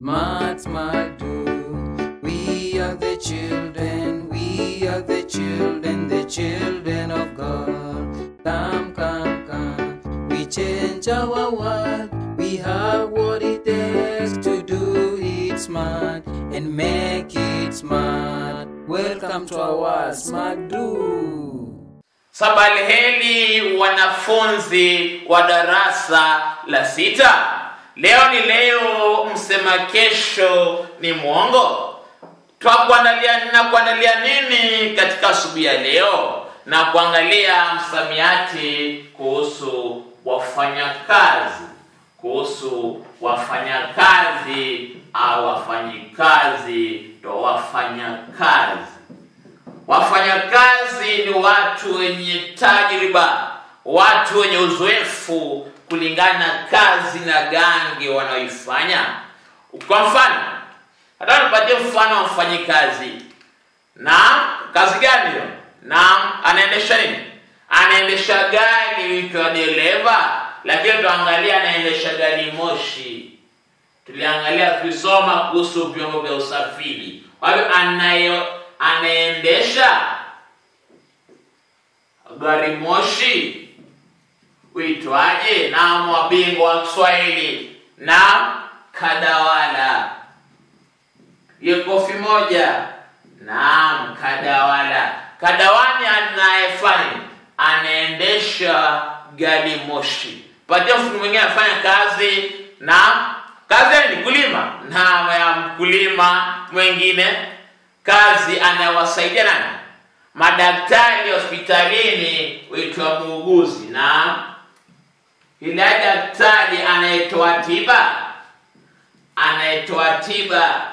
Smart, Madu. We are the children, we are the children, the children of God. Come, come, come. We change our world. We have what it takes to do it smart and make it smart. Welcome to our Smart Do. Sabalheri wanafunzi wa darasa la sita. Leo ni leo, msema kesho ni mwongo. Twakuandalia na kuandalia nini katika asubuhi ya leo? Na kuangalia msamiati kuhusu wafanyakazi, kuhusu wafanyakazi au wafanyikazi, ndo wafanyakazi. Wafanyakazi ni watu wenye tajriba, watu wenye uzoefu kulingana na kazi na gangi wanaoifanya. Kwa mfano, hata nipatie mfano wa mfanyikazi. Na kazi gani hiyo? Na anaendesha nini? Anaendesha gari huitwa dereva, lakini tuangalia anaendesha gari moshi. Tuliangalia tulisoma kuhusu vyombo vya usafiri. Kwa hiyo anayo anaendesha gari moshi uitwaje? Na mwabingwa wa Kiswahili na kadawala. Hiyo kofi moja. Naam, kadawala. Kadawani anayefanya anaendesha gari moshi. Patia mtu mwingine anafanya kazi na kazi ni kulima, na ya mkulima mwingine kazi anawasaidia nani? Madaktari hospitalini huitwa muuguzi, na ile daktari anayetoa tiba, anayetoa tiba,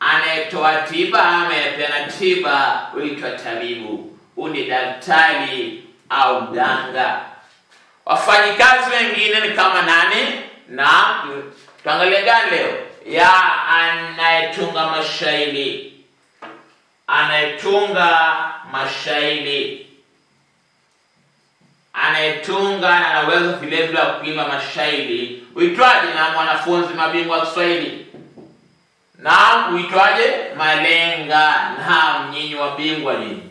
anayetoa tiba ama anayepeana tiba huitwa tabibu. Huyu ni daktari au mganga. Wafanyikazi wengine ni kama nani? Na tuangalie gani leo? ya anayetunga mashairi, anayetunga mashairi, anayetunga na anaweza vile vile kuimba mashairi uitwaje? Na mwanafunzi mabingwa wa Kiswahili na uitwaje? Malenga. Na mnyinyi wa bingwa nini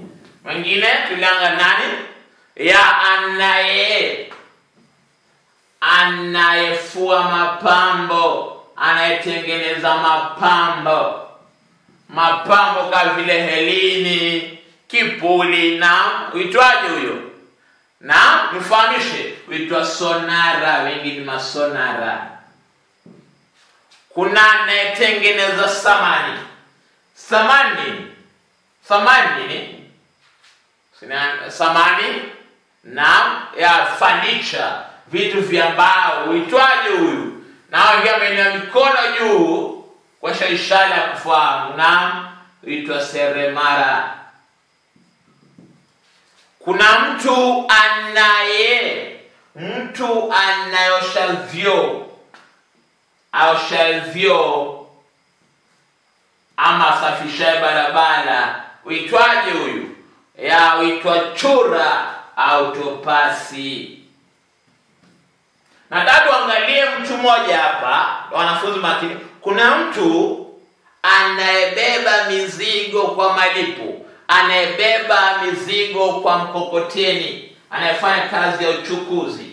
mwingine? Tulianga nani? ya anaye anayefua mapambo anayetengeneza mapambo mapambo kama vile helini, kipuli na uitwaje huyo? Na mfahamishe huitwa sonara, wengi ni masonara. Kuna anayetengeneza samani. Samani, samani ni samani na ya fanicha vitu vya mbao, huitwaje huyu? na wengi wameinua mikono juu kwa ishara ya kufahamu na huitwa seremara. Kuna mtu anaye mtu anayosha vyoo aosha vyoo ama asafishaye barabara uitwaje huyu? ya uitwa chura au topasi. Nataka tuangalie mtu mmoja hapa, wanafunzi makini. Kuna mtu anayebeba mizigo kwa malipo, anayebeba mizigo kwa mkokoteni, anayefanya kazi ya uchukuzi,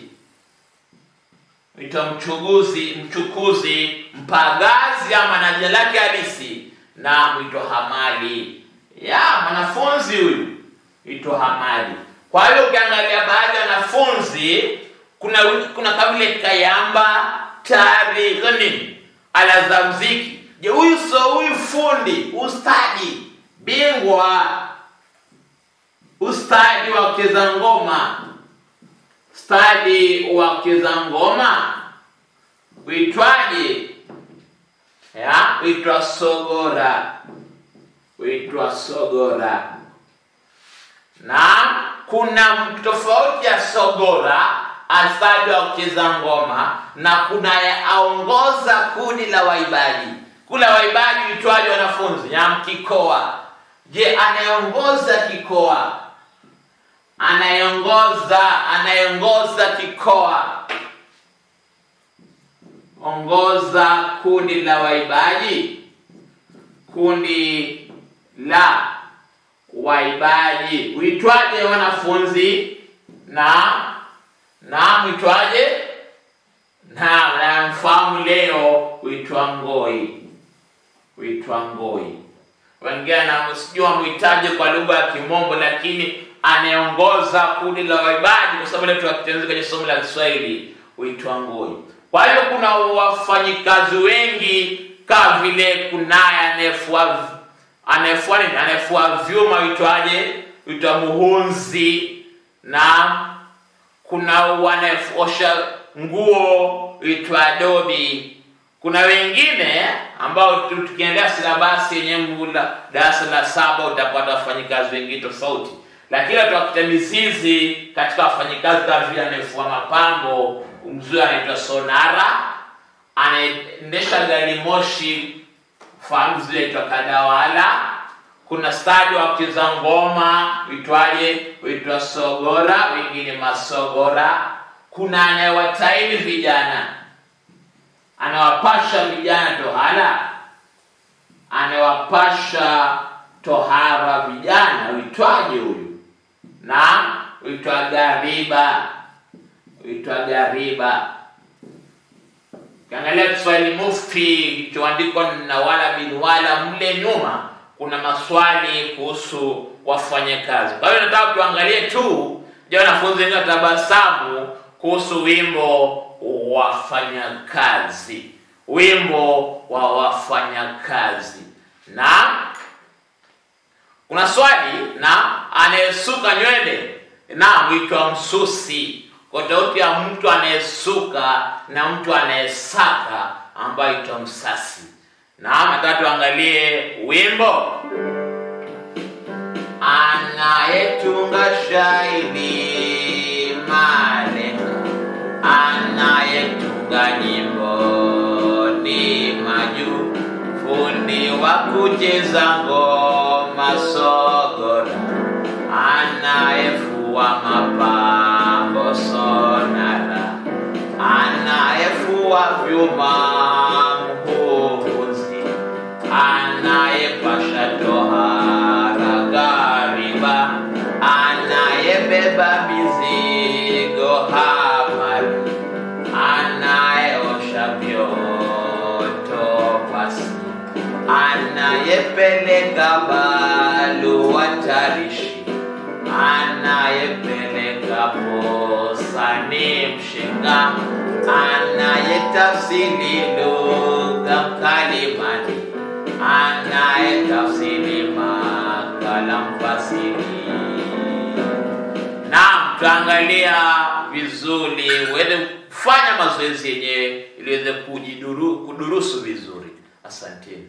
itwa mchuguzi, mchukuzi, mpagazi ama na jina lake halisi na mwitwa hamali. Ya mwanafunzi huyu itwa hamali. Kwa hiyo ukiangalia baadhi ya wanafunzi kuna kuna kama kayamba tari nini ala za mziki. Je, huyu so huyu fundi ustadi bingwa ustadi wa kucheza ngoma stadi wa kucheza ngoma uitwaje? ya sogora, uitwa sogora. Na kuna tofauti ya sogora astadi wa kucheza ngoma na kuna aongoza kundi la waibaji. Kula waibaji uitwaje wanafunzi? Nyamkikoa. Je, anayeongoza kikoa, anayeongoza anayeongoza kikoa. Ongoza kundi la waibaji kundi la waibaji uitwaje wanafunzi? Na na mwitwaje na namfahamu leo uitwa ngoi. Uitwa ngoi. Wengine namsijua mwitaje kwa lugha ya kimombo lakini anayeongoza kundi la waibaji kwa sababu leo tunakitengeneza kwenye somo la kiswahili huitwa ngoi. Kwa hiyo kuna wafanyikazi wengi kama vile kunaye anayefua anayefua nini? Anayefua vyuma huitwaje? Huitwa muhunzi na kuna wanaosha nguo huitwa dobi kuna wengine ambao tu- tukiendea silabasi yenye darasa la saba utapata wafanyikazi wengi tofauti lakini tuakita mizizi katika wafanyikazi kama vile anayefua mapambo mzuri anaitwa sonara anaendesha gari moshi fahamu zile aitwa kadawala. Kuna stadi wa kucheza ngoma uitwaje? Uitwa sogora wengine masogora. Kuna anayewataili vijana. Anawapasha vijana tohara. Anawapasha tohara vijana uitwaje huyu na? Uitwa gariba. Uitwa gariba. Ukiangalia Kiswahili Mufti kilichoandikwa na wala bin wala mle nyuma, kuna maswali kuhusu wafanyakazi. Kwa hiyo nataka tuangalie tu, je, wanafunzi wengi watabasamu kuhusu wimbo wafanyakazi, wimbo wa wafanyakazi. Na? Kuna swali na anayesuka nywele. Na msusi. Kwa tofauti ya mtu anayesuka na mtu anayesaka ambayo itwa msasi. Na nataka angalie wimbo. Anayetunga shairi maleka, anayetunga nyimbo ni maju. Fundi wa kucheza anayefua mapambo sonara anayefua vyuma mhuzi anayepasha tohara gariba anayebeba mizigo hamari anayeosha vyoto pasi anayepeleka barua tarishi posa ni mshinga anayetafsiri lugha kalimani. Anayetafsiri makala mfasiri. Naam tuangalia vizuri uweze kufanya mazoezi yenyewe ili uweze kujiduru- kudurusu vizuri. Asanteni